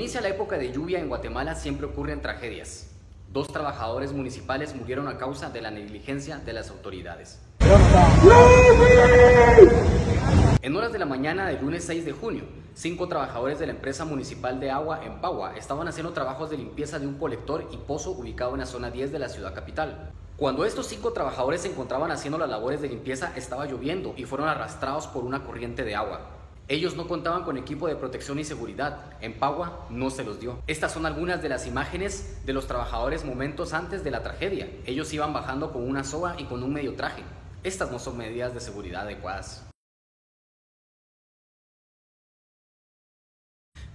inicia la época de lluvia en Guatemala siempre ocurren tragedias. Dos trabajadores municipales murieron a causa de la negligencia de las autoridades. En horas de la mañana del lunes 6 de junio, cinco trabajadores de la empresa municipal de agua en Pagua estaban haciendo trabajos de limpieza de un colector y pozo ubicado en la zona 10 de la ciudad capital. Cuando estos cinco trabajadores se encontraban haciendo las labores de limpieza, estaba lloviendo y fueron arrastrados por una corriente de agua. Ellos no contaban con equipo de protección y seguridad. En Pagua no se los dio. Estas son algunas de las imágenes de los trabajadores momentos antes de la tragedia. Ellos iban bajando con una soga y con un medio traje. Estas no son medidas de seguridad adecuadas.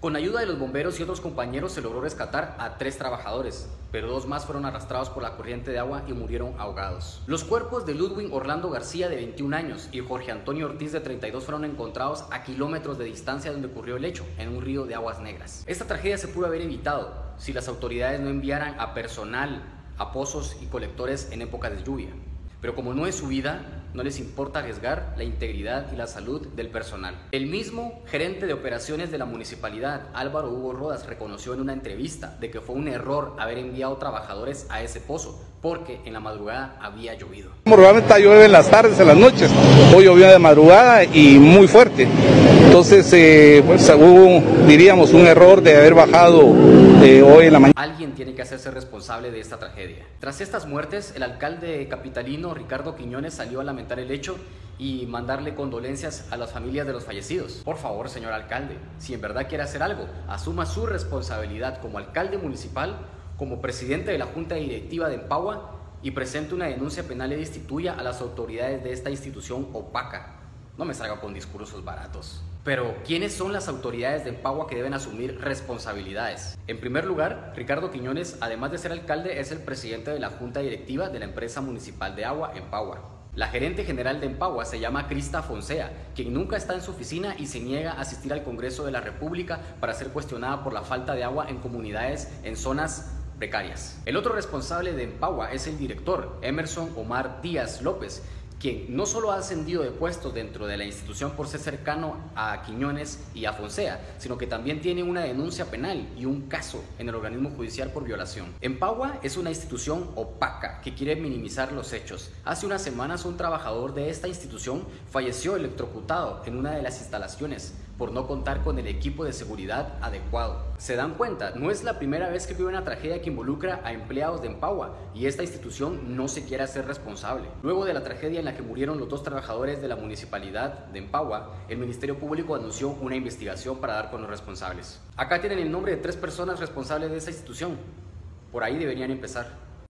Con ayuda de los bomberos y otros compañeros se logró rescatar a tres trabajadores, pero dos más fueron arrastrados por la corriente de agua y murieron ahogados. Los cuerpos de Ludwig Orlando García de 21 años y Jorge Antonio Ortiz de 32 fueron encontrados a kilómetros de distancia donde ocurrió el hecho, en un río de aguas negras. Esta tragedia se pudo haber evitado si las autoridades no enviaran a personal a pozos y colectores en época de lluvia. Pero como no es su vida, no les importa arriesgar la integridad y la salud del personal. El mismo gerente de operaciones de la municipalidad, Álvaro Hugo Rodas, reconoció en una entrevista de que fue un error haber enviado trabajadores a ese pozo porque en la madrugada había llovido. Normalmente llueve en las tardes, en las noches. Hoy llovió de madrugada y muy fuerte. Entonces, eh, pues, hubo, diríamos, un error de haber bajado eh, hoy en la mañana. Alguien tiene que hacerse responsable de esta tragedia. Tras estas muertes, el alcalde capitalino Ricardo Quiñones salió a lamentar el hecho y mandarle condolencias a las familias de los fallecidos. Por favor, señor alcalde, si en verdad quiere hacer algo, asuma su responsabilidad como alcalde municipal como presidente de la Junta Directiva de Empagua y presente una denuncia penal y destituya a las autoridades de esta institución opaca. No me salga con discursos baratos. Pero, ¿quiénes son las autoridades de Empagua que deben asumir responsabilidades? En primer lugar, Ricardo Quiñones, además de ser alcalde, es el presidente de la Junta Directiva de la empresa municipal de agua Empagua. La gerente general de Empagua se llama Crista Fonsea, quien nunca está en su oficina y se niega a asistir al Congreso de la República para ser cuestionada por la falta de agua en comunidades en zonas precarias. El otro responsable de Empagua es el director, Emerson Omar Díaz López, quien no solo ha ascendido de puestos dentro de la institución por ser cercano a Quiñones y a Fonsea, sino que también tiene una denuncia penal y un caso en el organismo judicial por violación. Empagua es una institución opaca que quiere minimizar los hechos. Hace unas semanas un trabajador de esta institución falleció electrocutado en una de las instalaciones por no contar con el equipo de seguridad adecuado. Se dan cuenta, no es la primera vez que vive una tragedia que involucra a empleados de Empagua y esta institución no se quiere hacer responsable. Luego de la tragedia en la que murieron los dos trabajadores de la municipalidad de Empagua, el Ministerio Público anunció una investigación para dar con los responsables. Acá tienen el nombre de tres personas responsables de esa institución. Por ahí deberían empezar.